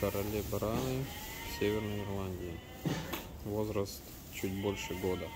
шароле бараны северной ирландии. Возраст чуть больше года.